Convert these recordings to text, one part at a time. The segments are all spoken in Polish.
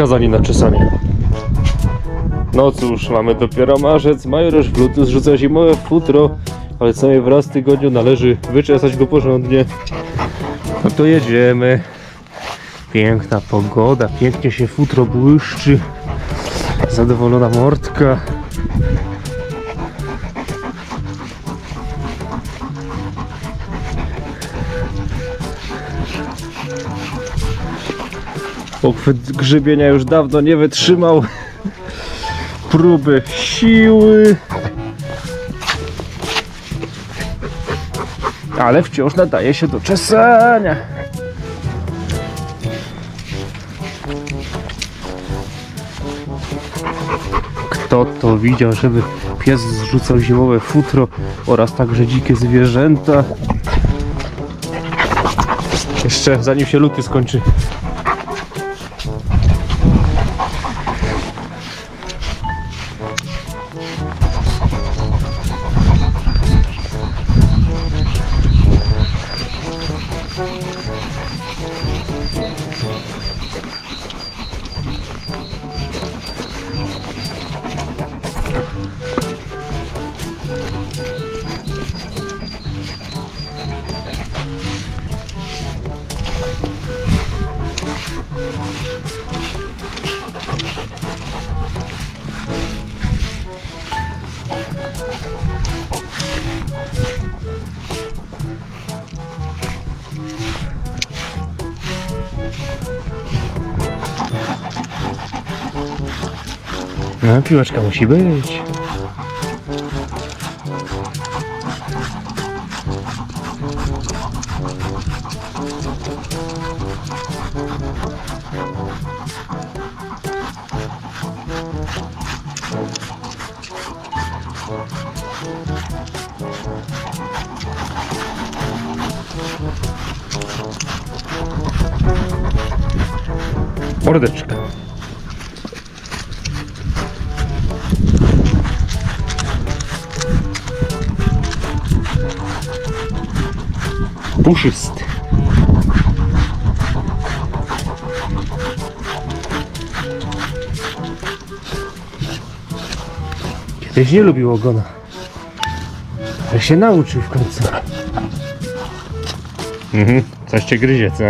skazani na czesanie. No cóż, mamy dopiero marzec, Majorosz w luty zrzuca zimowe futro, ale co najmniej wraz w tygodniu należy wyczesać go porządnie. No to jedziemy. Piękna pogoda, pięknie się futro błyszczy. Zadowolona mordka. Uchwyt grzybienia już dawno nie wytrzymał próby siły. Ale wciąż nadaje się do czesania. Kto to widział, żeby pies zrzucał zimowe futro oraz także dzikie zwierzęta? Jeszcze zanim się luty skończy. No, piłeczka musi być. Mordeczka. Puszysty. Kiedyś nie lubił ogona. Ale się nauczył w końcu. Mhm, coś cię gryzie, co?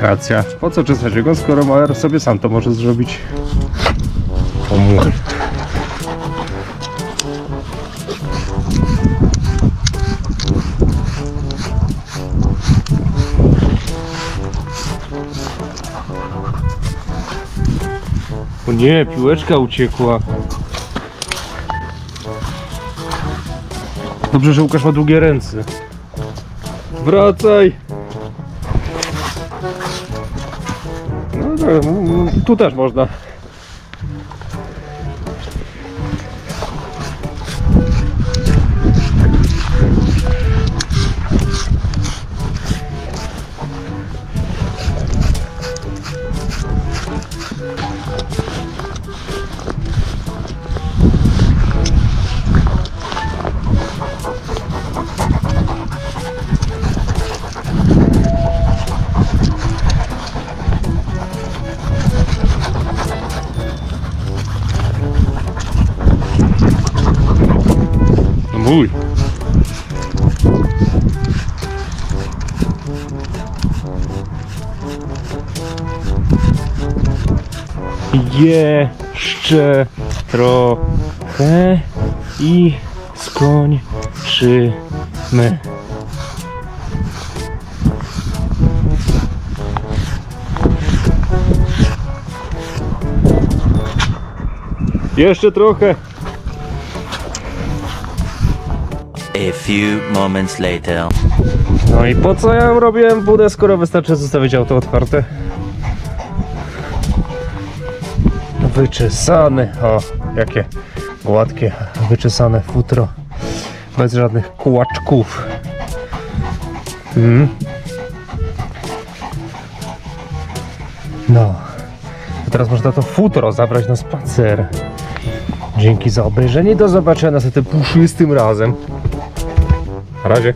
Racja. Po co czesać ogon, skoro Maler sobie sam to może zrobić? Pomóż. Nie, piłeczka uciekła. Dobrze, że Łukasz ma długie ręce. Wracaj! No, tak, mm, tu też można. Mój. Jeszcze trochę i skończymy. Jeszcze trochę. A few moments later. No i po co ja robiłem budę, skoro wystarczy zostawić auto otwarte? Wyczesane, o, jakie gładkie, wyczesane futro. Bez żadnych kłaczków. Mhm. No, teraz można to futro zabrać na spacer. Dzięki za obejrzenie, do zobaczenia następnym puszystym razem. Na razie.